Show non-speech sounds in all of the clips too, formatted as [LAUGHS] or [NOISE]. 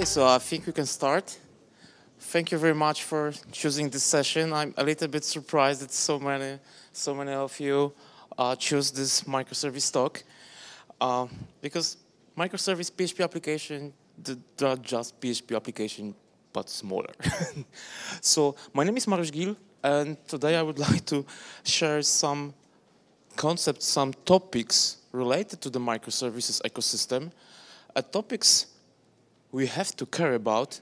Okay, so I think we can start. Thank you very much for choosing this session. I'm a little bit surprised that so many, so many of you uh, choose this microservice talk uh, because microservice PHP application, they're just PHP application, but smaller. [LAUGHS] so my name is Mariusz Gil, and today I would [LAUGHS] like to share some concepts, some topics related to the microservices ecosystem, uh, topics we have to care about,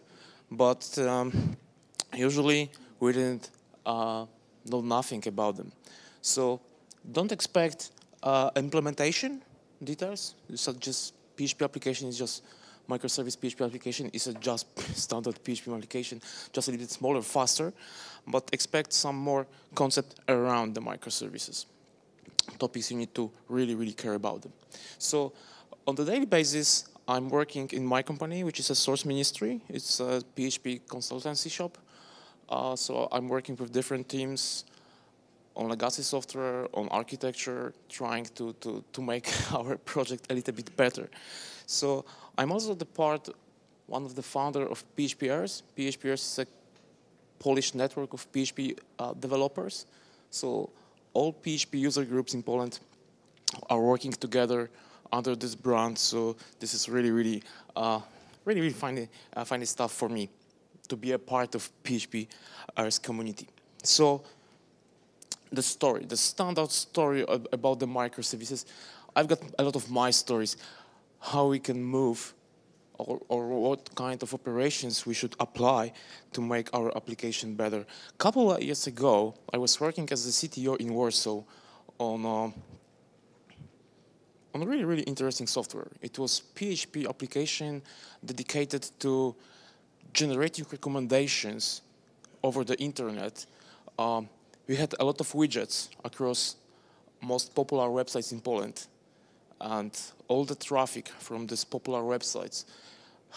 but um, usually we didn't uh, know nothing about them. So don't expect uh, implementation details. It's just PHP application is just microservice PHP application is a just [LAUGHS] standard PHP application, just a little bit smaller, faster, but expect some more concept around the microservices. Topics you need to really, really care about them. So on the daily basis, I'm working in my company, which is a source ministry. It's a PHP consultancy shop. Uh, so I'm working with different teams on legacy software, on architecture, trying to, to, to make [LAUGHS] our project a little bit better. So I'm also the part, one of the founder of PHPers. PHPers is a Polish network of PHP uh, developers. So all PHP user groups in Poland are working together under this brand. So this is really, really, uh, really, really funny, uh, funny stuff for me to be a part of PHP Rs community. So the story, the standout story about the microservices, I've got a lot of my stories, how we can move or, or, what kind of operations we should apply to make our application better. A couple of years ago, I was working as a CTO in Warsaw on uh, on really, really interesting software. It was PHP application dedicated to generating recommendations over the internet. Um, we had a lot of widgets across most popular websites in Poland. And all the traffic from these popular websites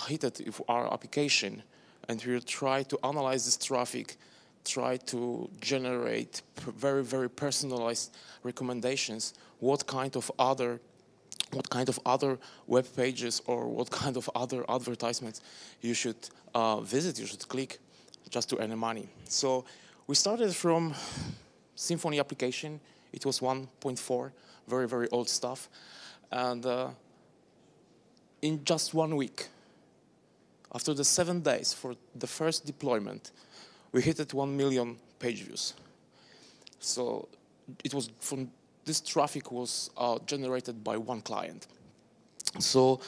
hit our application. And we try to analyze this traffic, try to generate very, very personalized recommendations. What kind of other what kind of other web pages or what [LAUGHS] kind of other advertisements you should uh, visit, you should click just to earn money. So we started from [SIGHS] Symfony application. It was 1.4, very, very old stuff. And uh, in just one week, after the seven days for the first deployment, we hit at 1 million page views. So it was from this traffic was uh, generated by one client. So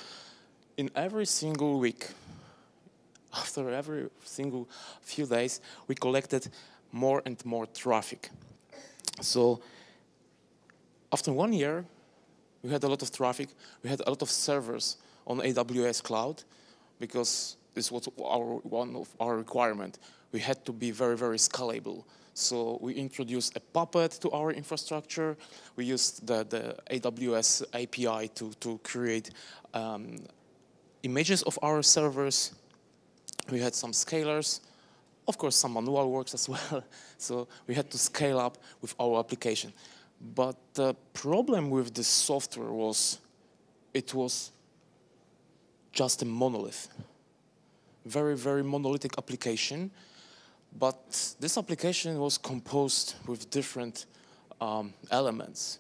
in every single week, after every single few days, we collected more and more traffic. So after one year, we had a lot of traffic. We had a lot of servers on AWS cloud because this was our, one of our requirement. We had to be very, very scalable. So we introduced a Puppet to our infrastructure. We used the, the AWS API to, to create um, images of our servers. We had some scalers. Of course, some manual works as [LAUGHS] well. So we had to scale up with our application. But the problem with this software was it was just a monolith. Very, very monolithic application but this application was composed with different um, elements.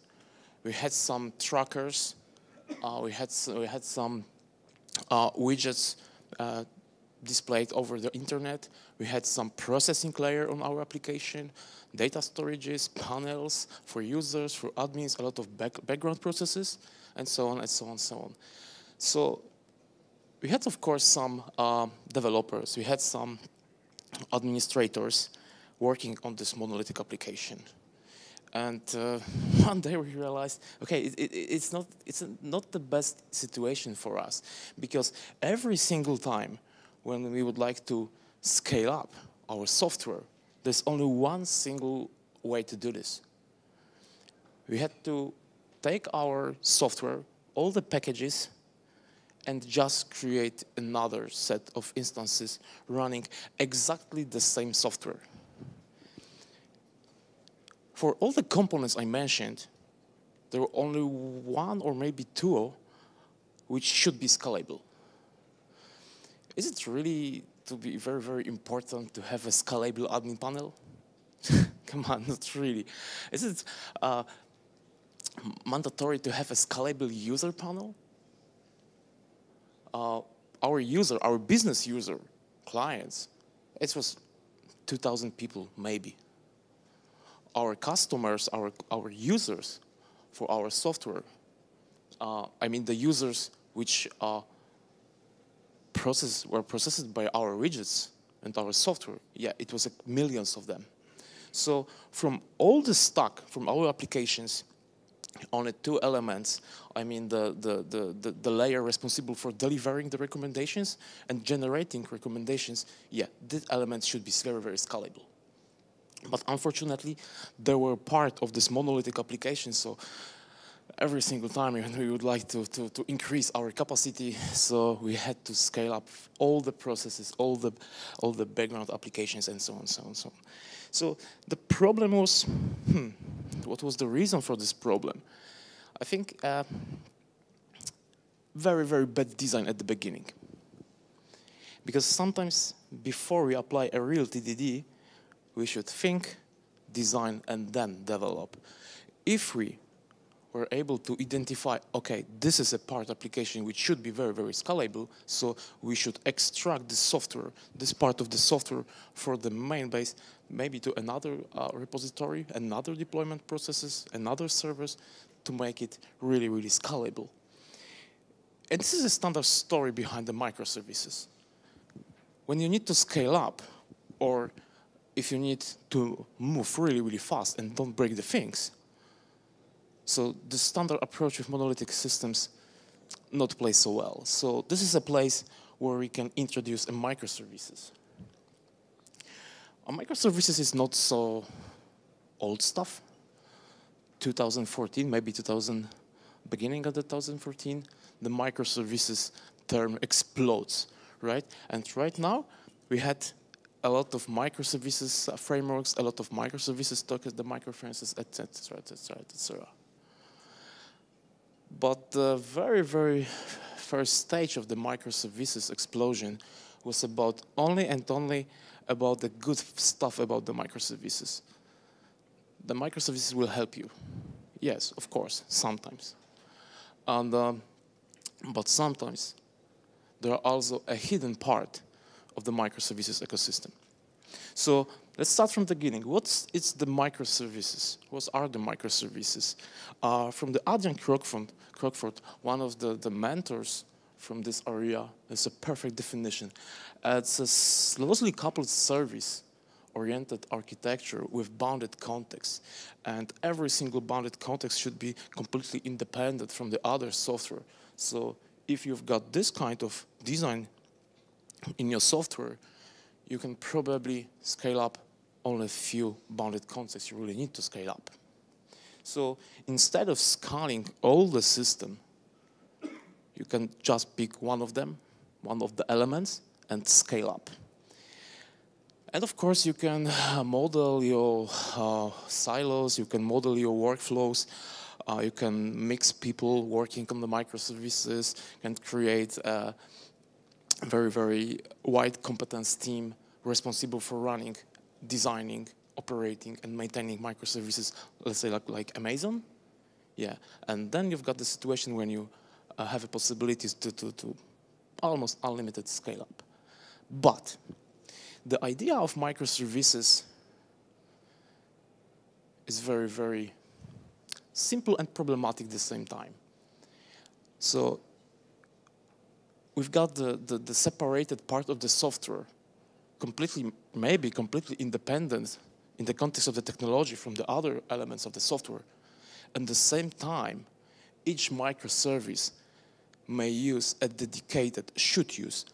We had some trackers, uh, we, had, we had some uh, widgets uh, displayed over the internet. We had some processing layer on our application, data storages, panels for users, for admins, a lot of back background processes, and so on and so on and so on. So we had, of course, some uh, developers. We had some administrators working on this monolithic application. And uh, [LAUGHS] one day we realized, okay, it, it, it's, not, it's not the best situation for us because every single time when we would like to scale up our software, there's only one single way to do this. We had to take our software, all the packages, and just create another set of instances running exactly the same software. For all the components I mentioned, there were only one or maybe two which should be scalable. is it really to be very, very important to have a scalable admin panel? [LAUGHS] Come on, not really. Is it uh, mandatory to have a scalable user panel? Uh, our user, our business user, clients, it was 2,000 people, maybe. Our customers, our, our users for our software, uh, I mean the users which are process, were processed by our widgets and our software, yeah, it was millions of them. So from all the stock, from our applications, only two elements, I mean the, the, the, the, the layer responsible for delivering the recommendations and generating recommendations, yeah, this element should be very, very scalable. But unfortunately, they were part of this monolithic application, so every single time [LAUGHS] we would like to, to, to, increase our capacity, so we had to scale up all the processes, all the, all the background applications, and so on, so on, so on. So the problem was, hmm, what was the reason for this problem? I think uh, very, very bad design at the beginning. Because sometimes before we apply a real TDD, we should think, design, and then develop. If we were able to identify, okay, this is a part application which should be very, very scalable, so we should extract the software, this part of the software for the main base, maybe to another uh, repository, another deployment processes, another servers, to make it really, really scalable. And this is a standard story behind the microservices. When you need to scale up, or if you need to move really, really fast and don't break the things, so the standard approach with monolithic systems not play so well. So this is a place where we can introduce a microservices. A microservices is not so old stuff. 2014, maybe 2000, beginning of 2014, the microservices term explodes, right? And right now, we had a lot of microservices uh, frameworks, a lot of microservices tokens, the microservices, etc., etc., etc. But the very, very first stage of the microservices explosion was about only and only about the good stuff about the microservices. The microservices will help you. Yes, of course, sometimes. And, um, but sometimes there are also a hidden part of the microservices ecosystem. So let's start from the beginning. What's it's the microservices? What are the microservices? Uh, from the Adrian Cockcroft, Cockcroft, one of the, the mentors from this area, is a perfect definition. It's a loosely coupled service oriented architecture with bounded context. And every single bounded context should be completely independent from the other software. So if you've got this kind of design in your software, you can probably scale up only a few bounded concepts you really need to scale up. So instead of scaling all the system, you can just pick one of them, one of the elements, and scale up. And of course, you can uh, model your uh, silos, you can model your workflows, uh, you can mix people working on the microservices and create a very, very wide competence team responsible for running, designing, operating, and maintaining microservices, let's say like, like Amazon. Yeah, and then you've got the situation when you uh, have a possibility to, to, to almost unlimited scale up. But the idea of microservices is very, very simple and problematic at the same time. So we've got the, the, the separated part of the software completely, maybe completely independent in the context of the technology from the other elements of the software. At the same time, each microservice may use a dedicated, should use,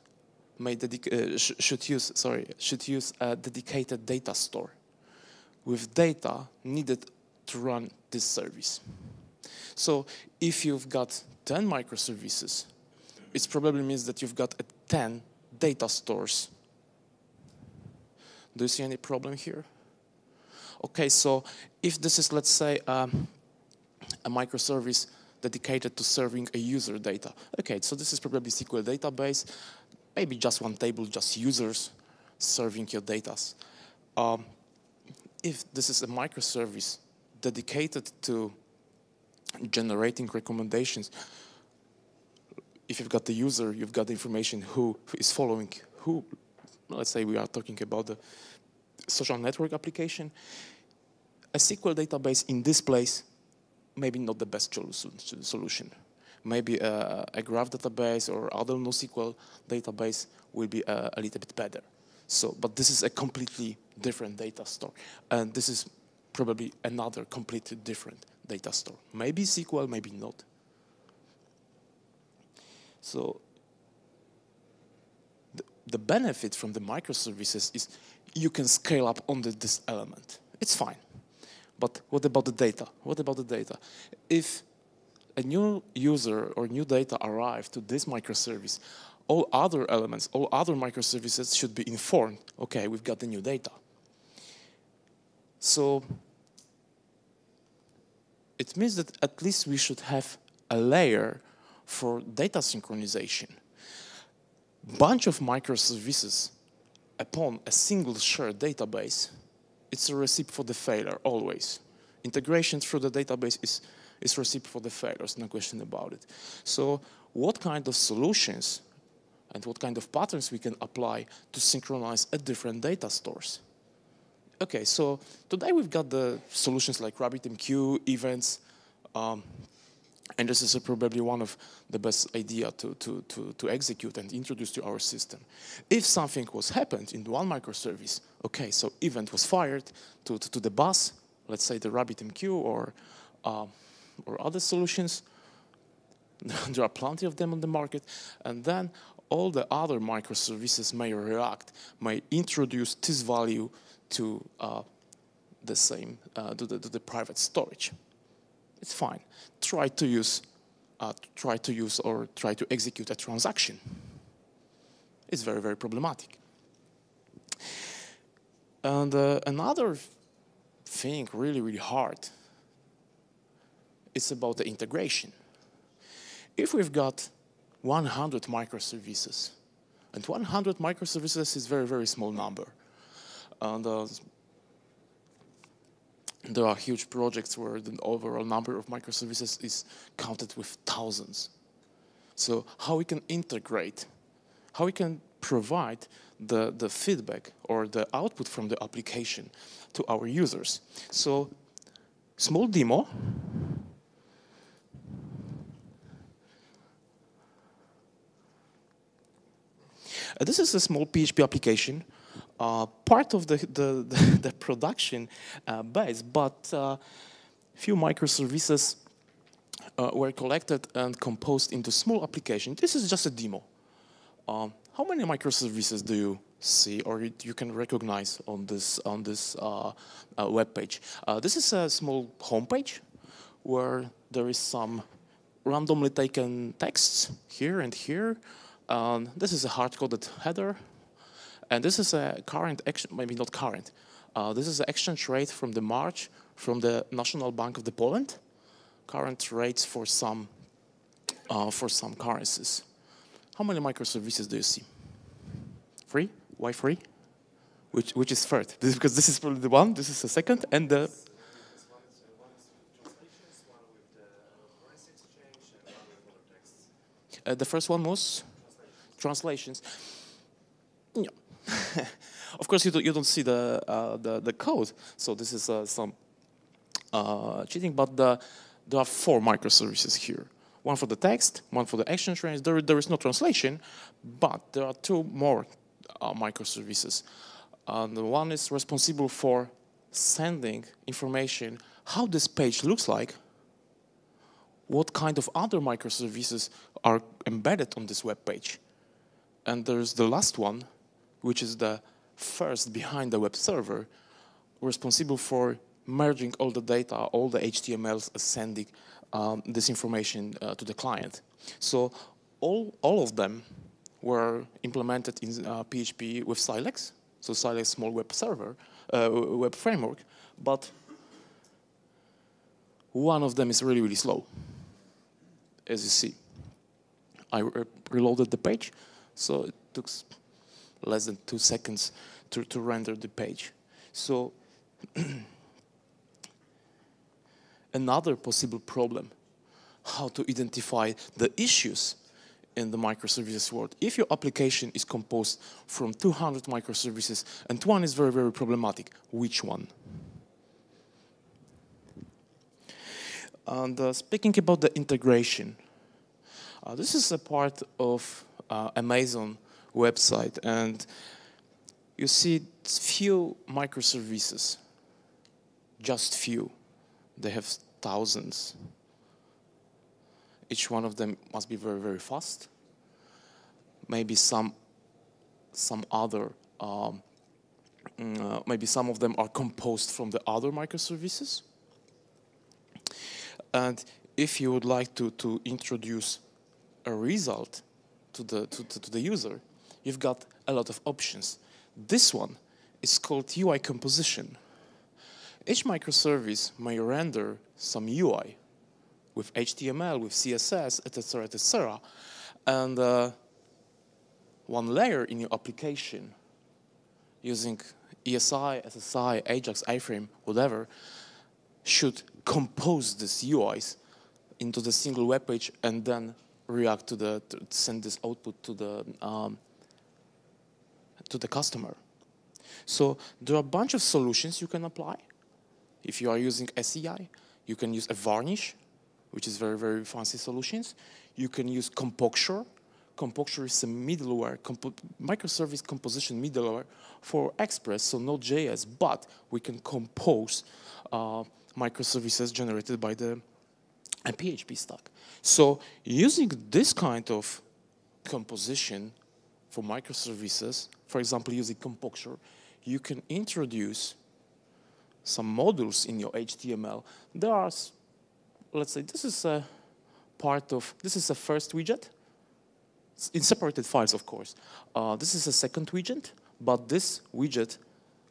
may uh, sh should use, sorry, should use a dedicated data store with data needed to run this service. So if you've got 10 microservices, it probably means that you've got 10 data stores. Do you see any problem here? Okay, so if this is, let's say, um, a microservice dedicated to serving a user data. Okay, so this is probably SQL database. maybe just one table, just users serving your data. Um, if this is a microservice dedicated to generating recommendations, if you've got the user, you've got the information who is following who. Let's say we are talking about the social network application. A SQL database in this place, maybe not the best solution. Maybe a, a graph database or other NoSQL database will be a, a little bit better. So, but this is a completely different data store. And this is probably another completely different data store. Maybe SQL, maybe not. So the, the benefit from the microservices is you can scale up on the, this element. It's fine. But what about the data? What about the data? If a new user or new data arrive to this microservice, all other elements, all other microservices should be informed, okay, we've got the new data. So it means that at least we should have a layer for data synchronization. Bunch of microservices upon a single shared database, it's a recipe for the failure always. Integration through the database is, is recipe for the failures, no question about it. So what kind of solutions and what kind of patterns we can apply to synchronize at different data stores? Okay, so today we've got the solutions like RabbitMQ, events, um, and this is probably one of the best idea to, to, to, to execute and introduce to our system. If something was happened in one microservice, okay, so event was fired to, to, to the bus, let's say the RabbitMQ or, uh, or other solutions, [LAUGHS] there are plenty of them on the market, and then all the other microservices may react, may introduce this value to uh, the same, uh, to, the, to the private storage. It's fine. Try to use, uh, try to use or try to execute a transaction. It's very, very problematic. And uh, another thing really, really hard is about the integration. If we've got 100 microservices, and 100 microservices is very, very small number. And uh, there are huge projects where the overall number of microservices is counted with thousands. So how we can integrate, how we can provide the, the feedback or the output from the application to our users. So small demo. Uh, this is a small PHP application uh, part of the, the, [LAUGHS] the, production uh, base, but uh, few microservices uh, were collected and composed into small application. This is just a demo. Um, how many microservices do you see or you, you can recognize on this, on this uh, uh, web page? this is a small homepage where there is some randomly taken texts here and here. Um, this is a hard-coded header and this is a current, action, maybe not current, uh, this is the exchange rate from the March from the National Bank of the Poland, current rates for some, uh, for some currencies. How many microservices do you see? Three? Why three? Which, which is third? This, because this is probably the one, this is the second, and the... Uh, the first one was translations. Yeah. Of course, you, do, you don't see the, uh, the, the code, so this is uh, some uh, cheating, but the, there are four microservices here. One for the text, one for the action range. There, there is no translation, but there are two more uh, microservices. And one is responsible for sending information how this page looks like, what kind of other microservices are embedded on this web page. And there's the last one, which is the first behind the web server, responsible for merging all the data, all the HTMLs, sending um, this information uh, to the client. So all, all of them were implemented in uh, PHP with Silex, so Silex small web server, uh, web framework, but one of them is really, really slow, as you see. I re reloaded the page, So it took less than two seconds to, to render the page. So [CLEARS THROAT] another possible problem, how to identify the issues in the microservices world. If your application is composed from 200 microservices and one is very, very problematic, which one? And uh, speaking about the integration, uh, this is a part of uh, Amazon website and you see few microservices, just few. They have thousands. Each one of them must be very, very fast. Maybe some, some other, um, mm, uh, maybe some of them are composed from the other microservices. And if you would like to, to introduce a result to the, to, to, to the user, you've got a lot of options. This one is called UI composition. Each microservice may render some UI with HTML, with CSS, etc., etc. And uh, one layer in your application using ESI, SSI, Ajax, iframe, whatever, should compose these UIs into the single web page and then react to the, to send this output to the, um, to the customer. So there are a bunch of solutions you can apply. If you are using ESI, you can use a varnish, which is very, very fancy solutions. You can use Compoxure. Compoxure is a middleware, compo microservice composition middleware for Express, so Node.js, but we can compose uh, microservices generated by the PHP stack. So using this kind of composition for microservices, for example, using Compoxure, you can introduce some modules in your HTML. There are, let's say, this is a part of, this is a first widget, in separated files, of course. Uh, this is a second widget, but this widget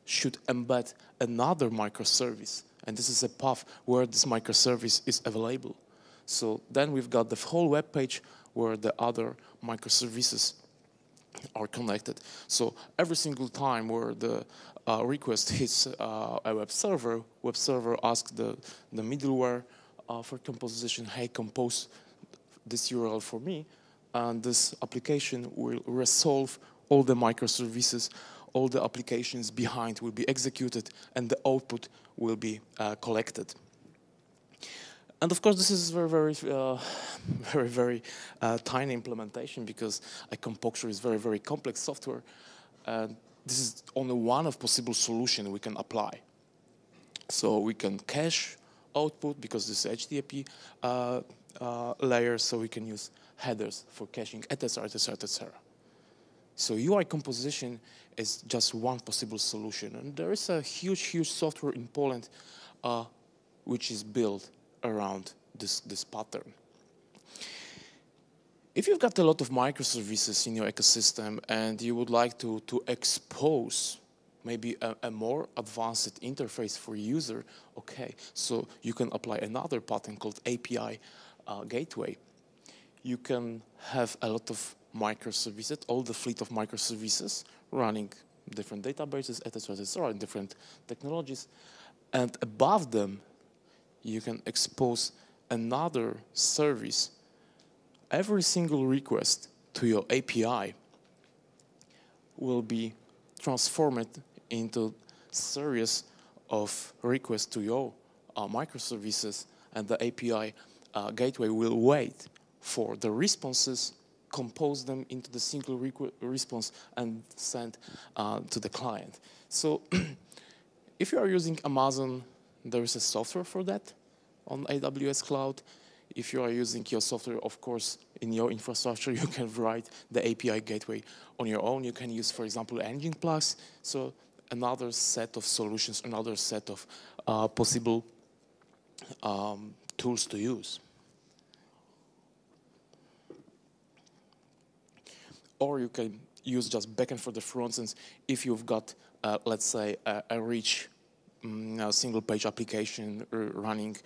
should embed another microservice. And this is a path where this microservice is available. So then we've got the whole web page where the other microservices are connected. So every single time where the uh, request hits uh, a web server, web server asks the, the middleware uh, for composition, hey, compose this URL for me, and this application will resolve all the microservices, all the applications behind will be executed, and the output will be uh, collected. And of course, this is very, very, uh, [SIGHS] very, very uh, tiny implementation because a Compoxure is very, very complex software. This is only one of possible solutions we can apply. So we can cache output because this is HTTP uh, uh, layer, so we can use headers for caching, etc., etc., etc. So UI composition is just one possible solution. And there is a huge, huge software in Poland uh, which is built around this, this pattern. If you've got a lot of microservices in your ecosystem and you would like to, to expose maybe a, a, more advanced interface for user, okay, so you can apply another pattern called API uh, gateway. You can have a lot of microservices, all the fleet of microservices running different databases, etc., etc., different technologies, and above them, you can expose another service. Every single request to your API will be transformed into series of requests to your uh, microservices and the API uh, gateway will wait for the responses, compose them into the single response and send uh, to the client. So [CLEARS THROAT] if you are using Amazon there is a software for that on AWS Cloud. If you are using your software, of course, in your infrastructure, [LAUGHS] you can write the API gateway on your own. You can use, for example, NGINX Plus. So another set of solutions, another set of uh, possible um, tools to use. Or you can use just backend for the front ends if you've got, uh, let's say, a, a rich mm, a single page application running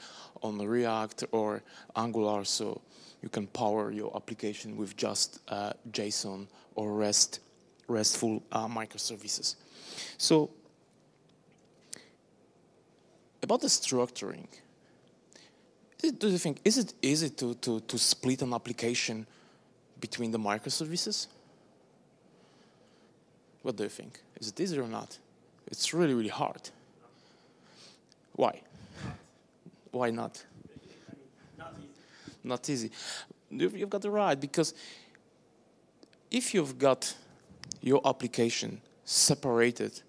on React or Angular, so you can power your application with just uh, JSON or REST, RESTful uh, microservices. So about the structuring, do you think, is it easy to, to, to split an application between the microservices? What do you think? Is it easy or not? It's really, really hard. Why? Why not? Not easy. Not easy. You've got it right, because if you've got your application separated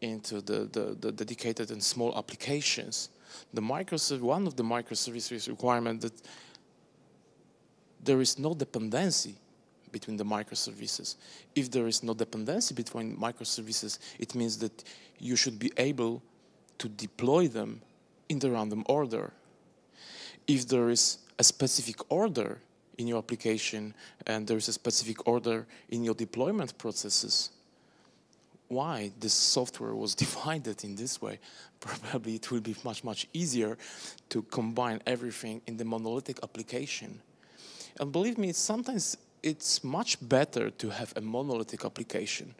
into the, the, the dedicated and small applications, the microservice, one of the microservices requirement that there is no dependency between the microservices. If there is no dependency between microservices, it means that you should be able to deploy them in the random order. If there is a specific order in your application and there is a specific order in your deployment processes, why this software was [LAUGHS] divided in this way. Probably it will be much, much easier to combine everything in the monolithic application. And believe me, sometimes it's much better to have a monolithic application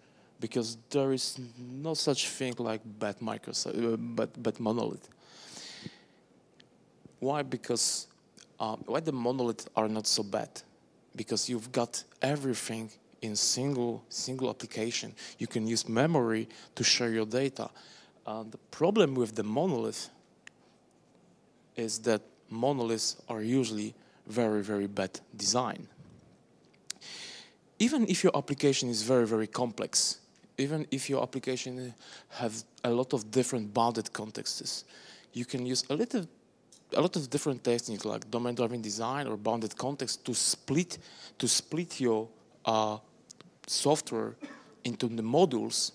because there is no such thing like bad Microsoft, uh, bad, monolith. Why? Because uh, why the monolith are not so bad? Because you've got everything in single single application. You can use memory to share your data. Uh, the problem with the monolith is that monoliths are usually very, very bad design. Even if your application is very, very complex, even if your application has a lot of different bounded contexts, you can use a little a lot of different techniques like domain-driven design or bounded context to split to split your uh, software into the modules,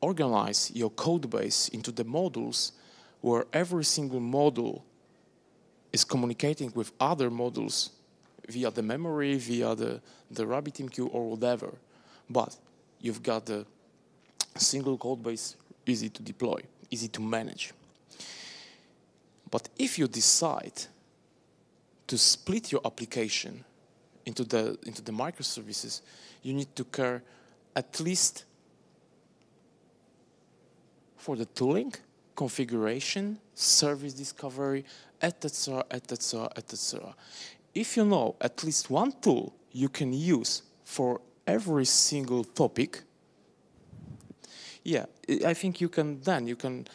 organize your code base into the modules where every single module is communicating with other modules via the memory, via the, the RabbitMQ or whatever. But you've got the single code base easy to deploy, easy to manage. But if you decide to split your application into the, into the microservices, you need to care at least for the tooling, configuration, service discovery, etc., etc., etc. If you know at least one tool you can use for every single topic, yeah, I think you can then you can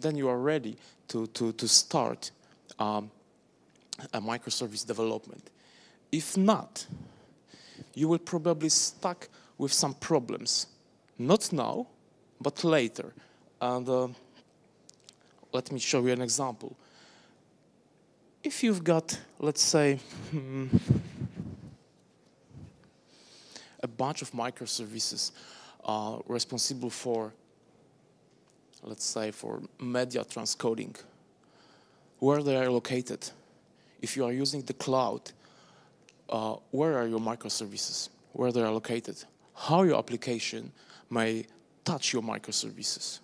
then you are ready to to to start um, a microservice development. If not, you will probably stuck with some problems. Not now, but later. And uh, let me show you an example. If you've got, let's say, [LAUGHS] hmm, bunch of microservices uh, responsible for, let's say, for media transcoding, where they are located. If you are using the cloud, uh, where are your microservices, where they are located, how your application may touch your microservices.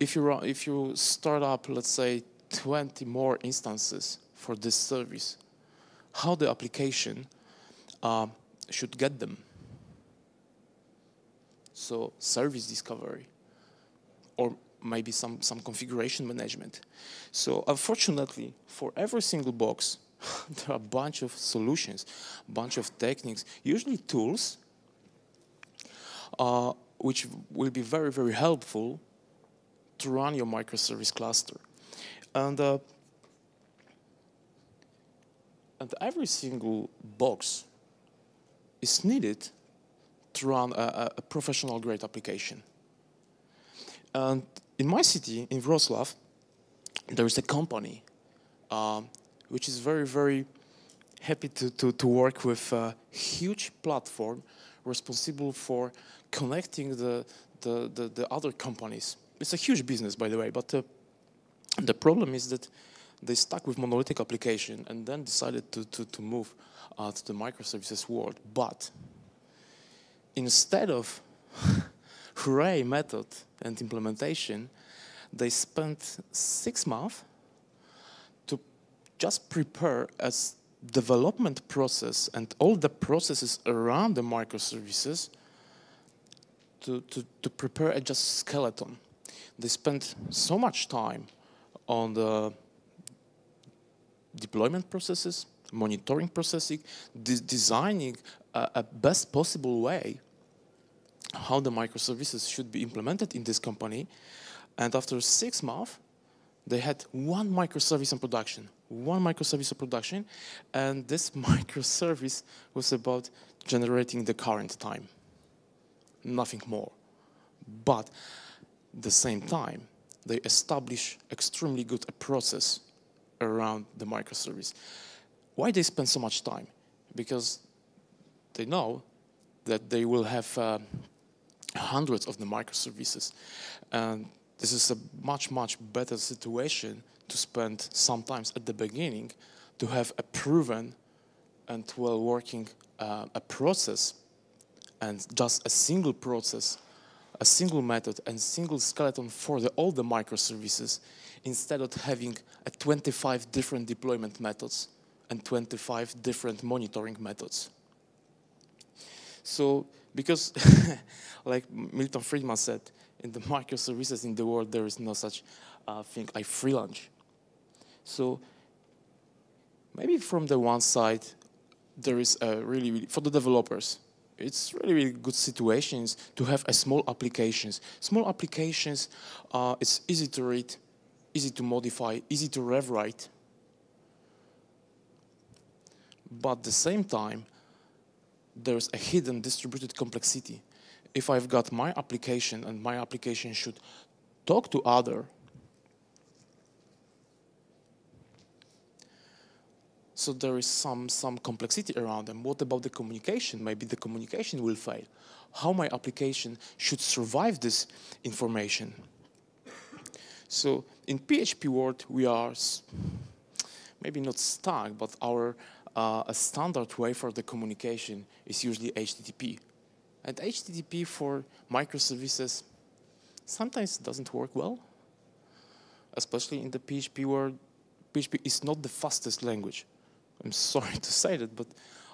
If you, if you start up, let's say, 20 more instances for this service, how the application uh, should get them. So service discovery, or maybe some, some configuration management. So unfortunately, for every single box, [LAUGHS] there are a bunch of solutions, a bunch of techniques, usually tools, uh, which will be very, very helpful to run your microservice cluster. And, uh, and every single box is needed to run a, a professional grade application. And in my city, in Wrocław, there is a company um, which is very, very happy to, to, to work with a huge platform responsible for connecting the, the, the, the other companies. It's a huge business, by the way, but uh, the problem is that they stuck with monolithic application and then decided to, to, to move uh, to the microservices world. But instead of [LAUGHS] hooray method and implementation, they spent six months to just prepare a development process and all the processes around the microservices to, to, to prepare a just skeleton. They spent so much time on the deployment processes, monitoring processing, de designing a, a, best possible way how the microservices should be implemented in this company. And after six months, they had one microservice in production, one microservice in production, and this [LAUGHS] microservice was about generating the current time, nothing more. But at the same time, they establish extremely good a process around the microservice. Why they spend so much time? Because they know that they will have uh, hundreds of the microservices. And this is a much, much better situation to spend sometimes at the beginning to have a proven and well working uh, a process and just a single process, a single method and single skeleton for the, all the microservices instead of having a 25 different deployment methods and 25 different monitoring methods. So, because [LAUGHS] like Milton Friedman said, in the microservices in the world, there is no such uh, thing like free lunch. So maybe from the one side, there is a really, really, for the developers, it's really, really good situations to have a small applications. Small applications, uh, it's easy to read, easy to modify, easy to rewrite. But at the same time, there's a hidden distributed complexity. If I've got my application and my application should talk to other, so there is some, some complexity around them. What about the communication? Maybe the communication will fail. How my application should survive this information? So in PHP world, we are maybe not stuck, but our uh, a standard way for the communication is usually HTTP. And HTTP for microservices sometimes doesn't work well, especially in the PHP world. PHP is not the fastest language. I'm [LAUGHS] sorry to say that, but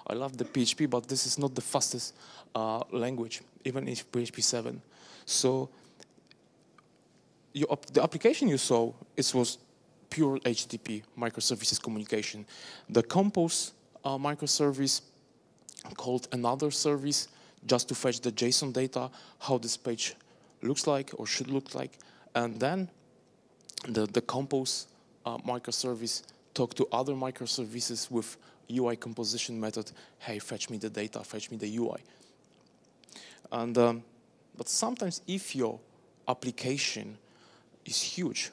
I love the PHP, but this is not the fastest uh, language, even in PHP 7. So the application you saw, it was pure HTTP microservices communication. The Compose uh, microservice called another service just to fetch the JSON data, how this page looks like or should look like. And then the, the Compose uh, microservice talk to other microservices with UI composition method, hey, fetch me the data, fetch me the UI. And, um, but sometimes if your application is huge,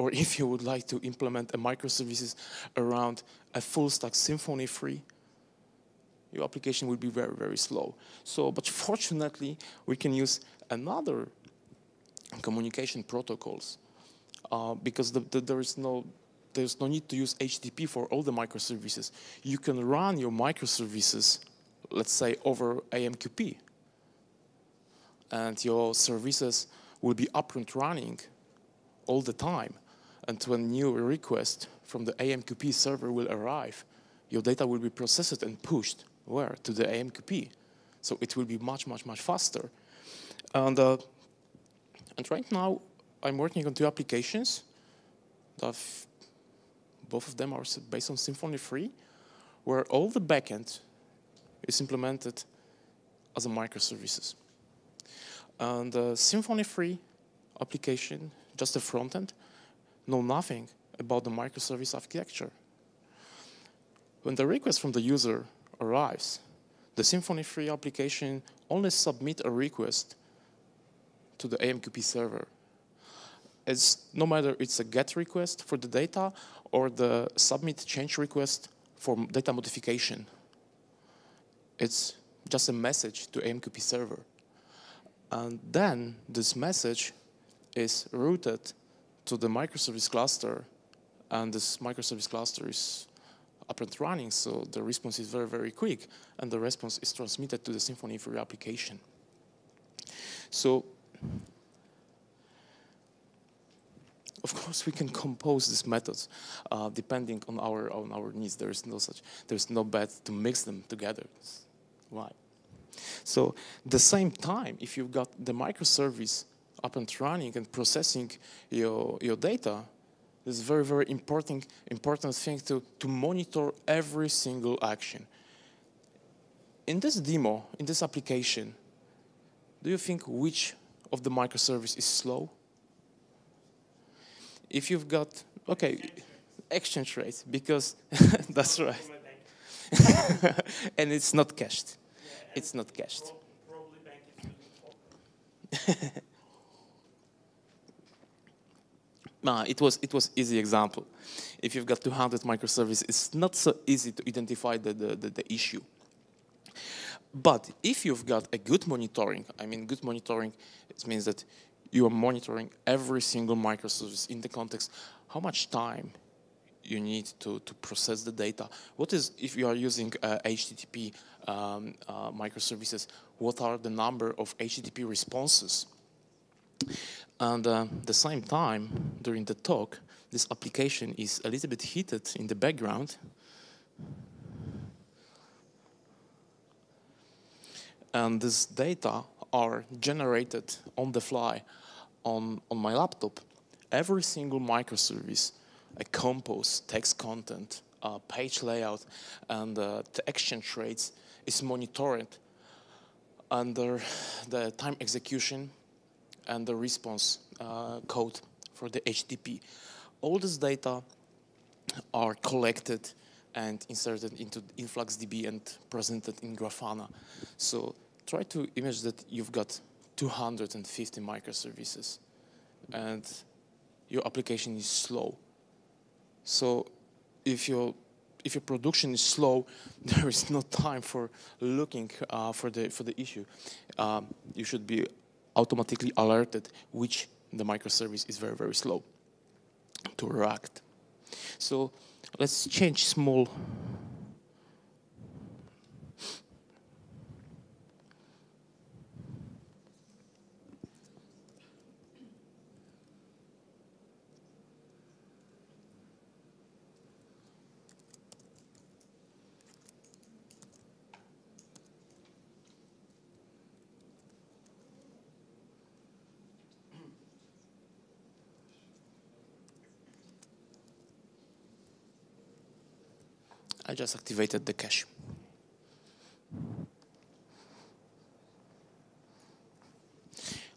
or [LAUGHS] if you would like to implement a microservices around a full stack Symfony 3, your application will be very, very slow. So, but fortunately, we can use another communication protocols uh, because the, the, there is no there's no need to use HTTP for all the microservices. You can run your microservices, let's say, over AMQP. And your services will be up and running all the time. And when new request from the AMQP server will arrive, your data will be processed and pushed where? To the AMQP. So it will be much, much, much faster. And, uh, and right now, I'm working on two applications. both of them are based on Symfony 3, where all the backend is implemented as a microservices. And the Symfony 3 application, just the front end, know nothing about the microservice architecture. When the request from the user arrives, the Symfony 3 application only submit a request to the AMQP server. It's no matter it's a GET request for the data or the submit change request for data modification. It's just a message to AMQP server. And then this message is routed to the microservice cluster, and this microservice cluster is up and running, so the response is very, very quick, and the response is transmitted to the Symfony 3 application. So, of course, we can compose these methods uh, depending on our on our needs. There is no such. There's no bad to mix them together. Why? So, the same time, if you've got the microservice up and running and processing your your data, this is very very important important thing to to monitor every single action. In this demo, in this application, do you think which of the microservice is slow? If you've got, okay, exchange rate, because [LAUGHS] that's right. [LAUGHS] and it's not cached. Yeah, It's not cached. prob- Probably bank is [LAUGHS] using Fox. Uh, it was it was easy example. If you've got 200 microservices, it's not so easy to identify the, the, the, the issue. But if you've got a good monitoring, I mean good monitoring, it means that you are monitoring every single microservice in the context, how much time you need to, to process the data. What is, if you are using uh, HTTP um, uh, microservices, what are the number of HTTP responses? And uh, the same time, during the talk, this application is a little bit heated in the background. And this data are generated on the fly on, on my laptop. Every single microservice, a compose, text content, uh, page layout, and uh, the exchange rates is monitored under the time execution and the response uh, code for the HTTP. All this data are collected and inserted into InfluxDB and presented in Grafana. So try to imagine that you've got 250 microservices and your application is slow. So if your if your production is slow, [LAUGHS] there is no time for looking uh, for the for the issue. Um, you should be automatically alerted which the microservice is very very slow to react. So let's change small. Just activated the cache.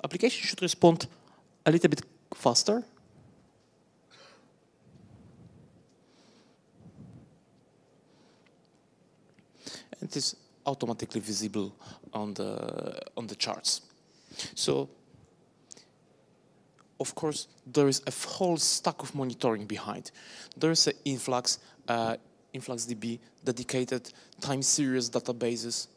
Application should respond a little bit faster. And it is automatically visible on the on the charts. So of course, there is a whole stack of monitoring behind. There is an influx, uh, InfluxDB dedicated time series databases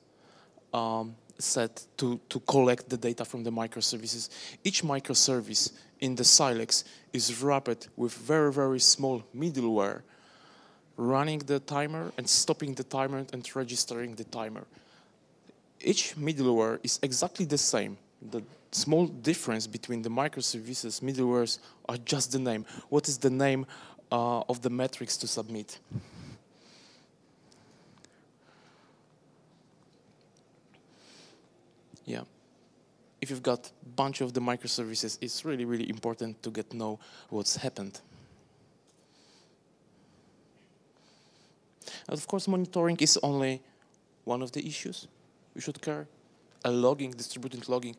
um, set to, to collect the data from the microservices. Each microservice in the Silex is wrapped with very, very small middleware running the timer and stopping the timer and registering the timer. Each middleware is exactly the same. The small difference between the microservices middlewares are just the name. What is the name uh, of the metrics to submit? Yeah. If you've got a bunch of the microservices, it's really, really important to get know what's happened. And of course, monitoring is only one of the issues we should care. A logging, distributed logging,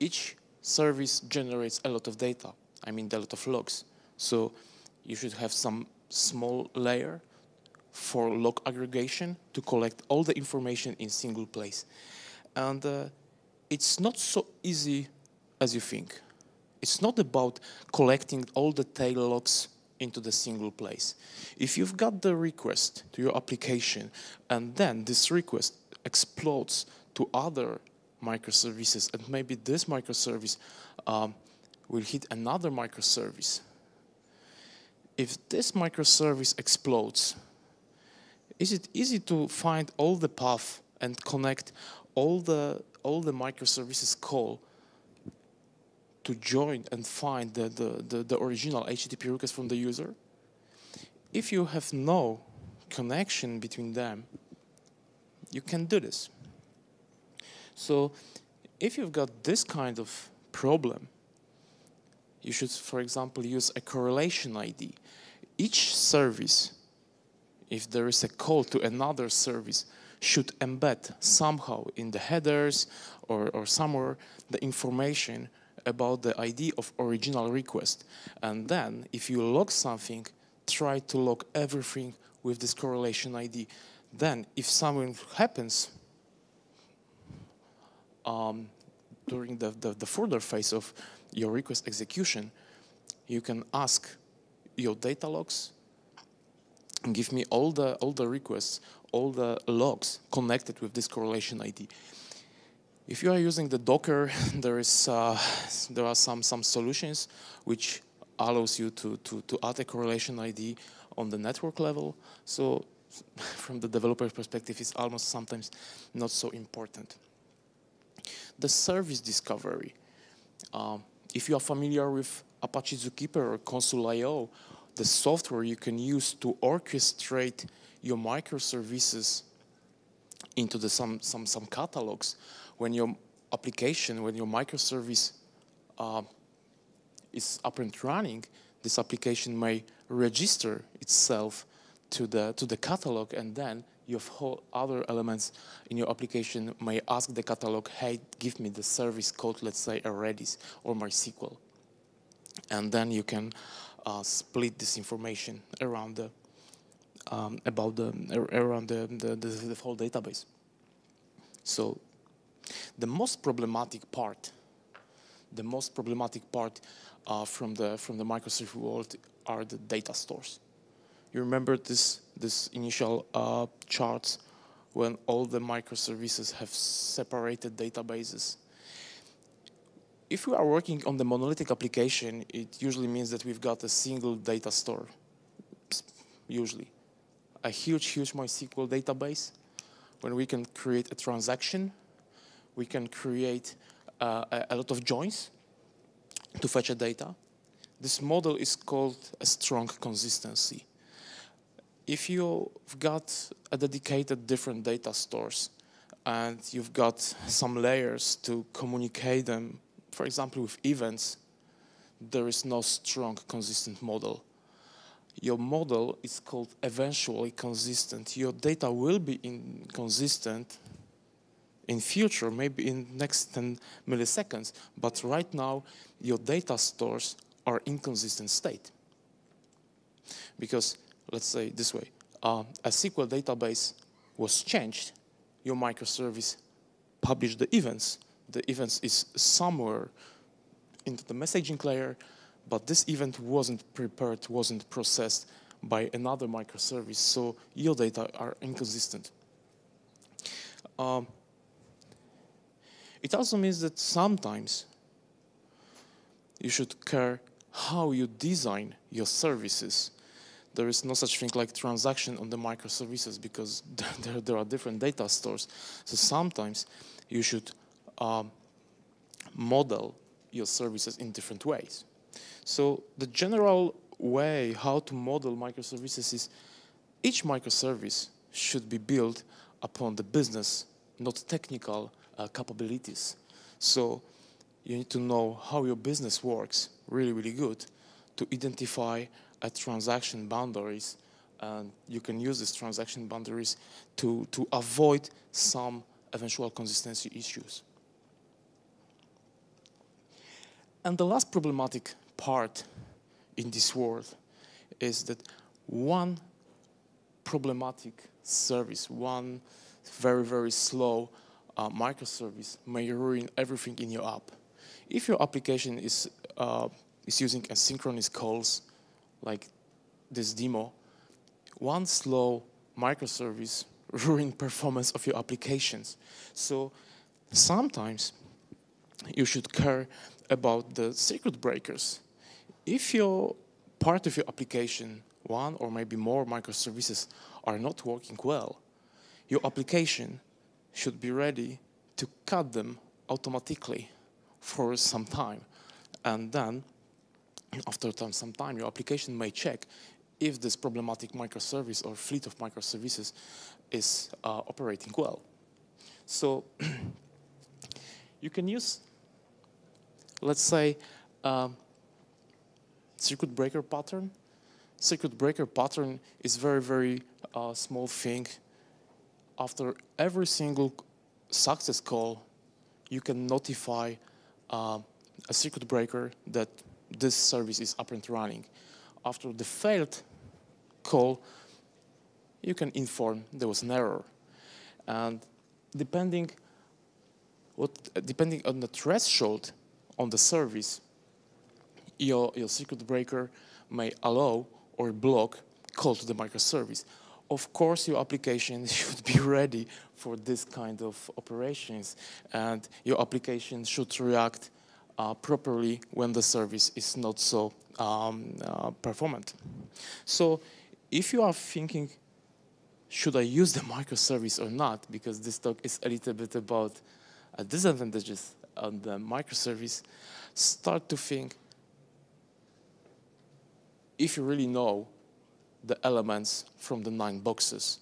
each service generates a lot of data. I mean, a lot of logs. So you should have some small layer for log aggregation to collect all the information in single place. And uh, it's not so easy as you think. It's not about collecting all the tail logs into the single place. If you've got the request to your application and then this request explodes to other microservices and maybe this microservice um, will hit another microservice. If this microservice explodes, is it easy to find all the path and connect all the all the microservices call to join and find the, the, the, the original HTTP request from the user. If you have no connection between them, you can do this. So if you've got this kind of problem, you should, for example, use a correlation ID. Each service, if there is a call to another service, should embed somehow in the headers or, or somewhere the information about the ID of original request. And then if you log something, try to log everything with this correlation ID. Then if something happens um, during the, the, the further phase of your request execution, you can ask your data logs and give me all the all the requests, all the logs connected with this correlation ID. If you are using the Docker, [LAUGHS] there is uh, there are some some solutions which allows you to, to, to add a correlation ID on the network level. So [LAUGHS] from the developer perspective, it's almost sometimes not so important. The service discovery. Um, if you are familiar with Apache Zookeeper or Consul.io, the software you can use to orchestrate your microservices into the some, some, some catalogs when your application, when your microservice uh, is up and running, this application may register itself to the, to the catalog and then your whole other elements in your application may ask the catalog, hey, give me the service code, let's say a Redis or MySQL. And then you can uh, split this information around the, um, about the, around the, the, the, whole database. So the most problematic part, the most problematic part uh, from the from the microservice world are the data stores. You remember this this initial uh, charts when all the microservices have separated databases. If we are working on the monolithic application, it usually means that we've got a single data store, usually. A huge, huge MySQL database, when we can create a transaction, we can create uh, a, a lot of joins to fetch a data. This model is called a strong consistency. If you've got a dedicated different data stores and you've got some layers to communicate them, for example, with events, there is no strong consistent model. Your model is called eventually consistent. Your data will be inconsistent in future, maybe in next 10 milliseconds, but right now your data stores are inconsistent state. Because, let's say this way, uh, a SQL database was changed, your microservice published the events. The events is somewhere into the messaging layer, but this event wasn't prepared, wasn't processed by another microservice, so your data are inconsistent. Um, it also means that sometimes you should care how you design your services. There is no such thing like transaction on the microservices because [LAUGHS] there, there are different data stores. So sometimes you should um, model your services in different ways. So the general way how to model microservices is each microservice should be built upon the business, not technical uh, capabilities. So you need to know how your business works really, really good to identify a transaction boundaries and you can use these transaction boundaries to, to avoid some eventual consistency issues. And the last problematic part in this world is that one problematic service, one very, very slow uh, microservice may ruin everything in your app. If your application is, uh, is using asynchronous calls, like this demo, one slow microservice [LAUGHS] ruin performance of your applications. So sometimes you should care about the circuit breakers. If your part of your application, one or maybe more microservices are not working well, your application should be ready to cut them automatically for some time. And then, after some time, your application may check if this problematic microservice or fleet of microservices is uh, operating well. So [CLEARS THROAT] you can use, let's say, um, circuit breaker pattern. Circuit breaker pattern is very, very uh, small thing. After every single success call, you can notify uh, a circuit breaker that this service is up and running. After the failed call, you can inform there was an error. And depending, what, depending on the threshold on the service, your, your circuit breaker may allow or block call to the microservice. Of course, your application [LAUGHS] should be ready for this kind of operations, and your application should react uh, properly when the service is not so um, uh, performant. So if you are thinking, should I use the microservice or not, because this talk is a little bit about uh, disadvantages on the microservice, start to think, if you really know the elements from the nine boxes.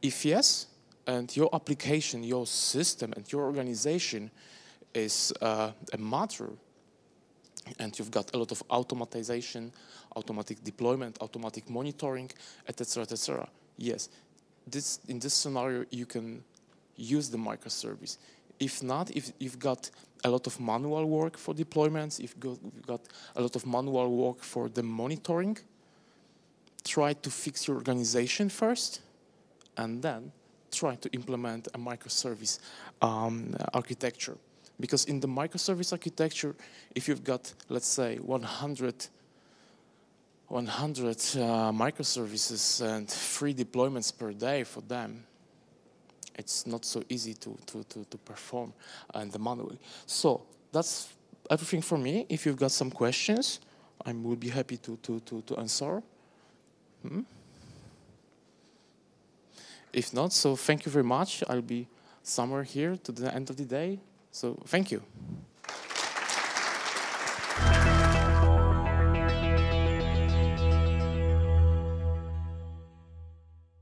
If yes, and your application, your system, and your organization is uh, a matter, and you've got a lot of automatization, automatic deployment, automatic monitoring, etc., etc. Yes, this, in this scenario, you can use the microservice. If not, if you've got a lot of manual work for deployments, if you've got a lot of manual work for the monitoring, try to fix your organization first, and then try to implement a microservice um, architecture. Because in the microservice architecture, if you've got, let's say, 100, 100 uh, microservices and three deployments per day for them, it's not so easy to, to, to, to perform and the manually. So that's everything for me. If you've got some questions, I will be happy to, to, to, to answer. Hmm? If not, so thank you very much. I'll be somewhere here to the end of the day. So thank you.